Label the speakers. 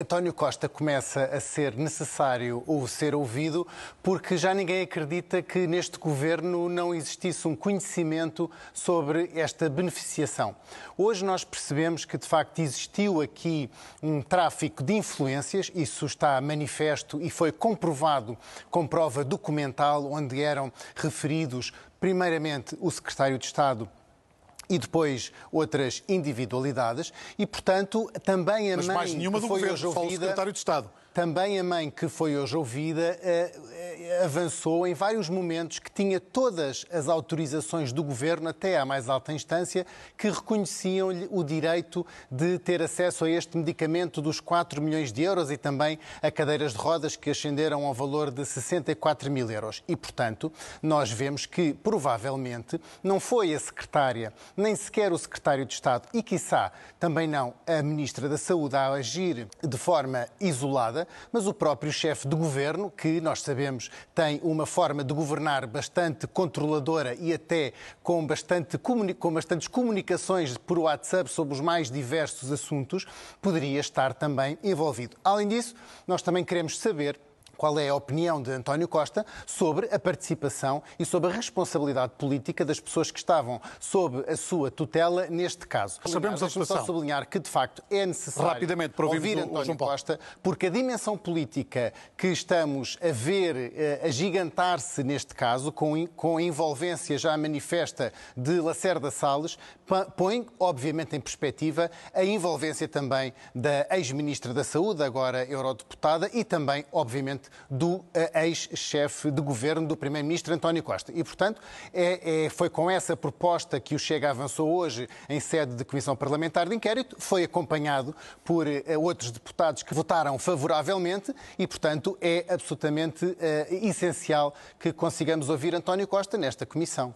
Speaker 1: António Costa começa a ser necessário ou ser ouvido porque já ninguém acredita que neste governo não existisse um conhecimento sobre esta beneficiação. Hoje nós percebemos que de facto existiu aqui um tráfico de influências, isso está manifesto e foi comprovado com prova documental, onde eram referidos primeiramente o secretário de Estado e depois outras individualidades e, portanto, também a
Speaker 2: Mas
Speaker 1: mãe
Speaker 2: mais nenhuma
Speaker 1: que
Speaker 2: do
Speaker 1: foi
Speaker 2: governo,
Speaker 1: hoje ouvida,
Speaker 2: secretário de Estado.
Speaker 1: também a mãe que foi hoje ouvida eh, avançou em vários momentos que tinha todas as autorizações do governo, até à mais alta instância, que reconheciam-lhe o direito de ter acesso a este medicamento dos 4 milhões de euros e também a cadeiras de rodas que ascenderam ao valor de 64 mil euros. E, portanto, nós vemos que, provavelmente, não foi a secretária, nem sequer o secretário de Estado e, quiçá, também não a ministra da Saúde a agir de forma isolada, mas o próprio chefe de governo, que nós sabemos tem uma forma de governar bastante controladora e até com, bastante com bastantes comunicações por WhatsApp sobre os mais diversos assuntos, poderia estar também envolvido. Além disso, nós também queremos saber qual é a opinião de António Costa sobre a participação e sobre a responsabilidade política das pessoas que estavam sob a sua tutela neste caso.
Speaker 2: Sabemos a
Speaker 1: Deixe-me só
Speaker 2: situação.
Speaker 1: sublinhar que, de facto, é necessário
Speaker 2: Rapidamente, para
Speaker 1: ouvir António. Costa, porque a dimensão política que estamos a ver eh, agigantar-se neste caso, com, com a envolvência já manifesta de Lacerda Salles, põe, obviamente, em perspectiva a envolvência também da ex-ministra da Saúde, agora eurodeputada, e também, obviamente, do eh, ex-chefe de governo do primeiro-ministro António Costa. E, portanto, é- é- foi com essa proposta que o Chega avançou hoje em sede de Comissão Parlamentar de Inquérito, foi acompanhado por eh, outros deputados que votaram favoravelmente e, portanto, é absolutamente eh, essencial que consigamos ouvir António Costa nesta comissão.